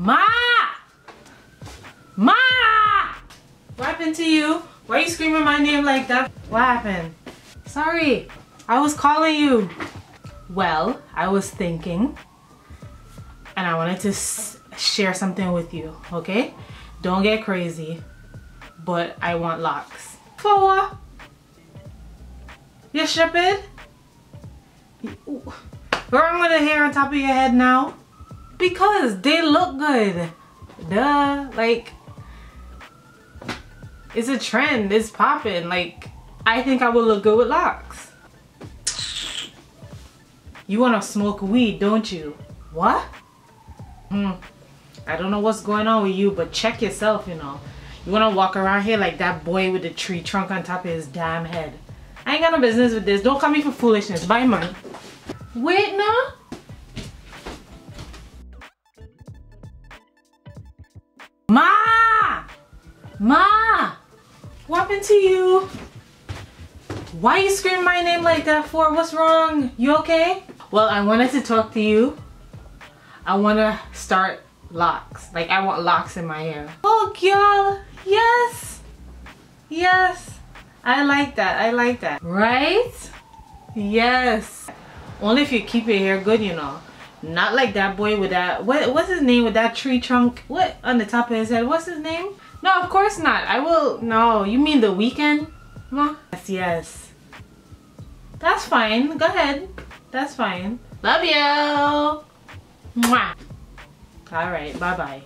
Ma! Ma! What happened to you? Why are you screaming my name like that? What happened? Sorry, I was calling you. Well, I was thinking and I wanted to share something with you, okay? Don't get crazy, but I want locks. For what? You stupid? Where with the hair on top of your head now? Because they look good. Duh. Like, it's a trend. It's popping. Like, I think I would look good with locks. You want to smoke weed, don't you? What? Hmm. I don't know what's going on with you, but check yourself, you know. You want to walk around here like that boy with the tree trunk on top of his damn head. I ain't got no business with this. Don't call me for foolishness. Bye, man. Wait now. Ma! Ma! What happened to you? Why you screaming my name like that for? What's wrong? You okay? Well, I wanted to talk to you. I want to start locks. Like, I want locks in my hair. Oh, girl. Yes. Yes. I like that. I like that. Right? Yes. Only if you keep your hair good, you know. Not like that boy with that, what, what's his name with that tree trunk? What, on the top of his head? What's his name? No, of course not. I will, no, you mean the weekend? Weeknd? Yes, yes. That's fine. Go ahead. That's fine. Love you. Mwah. All right. Bye-bye.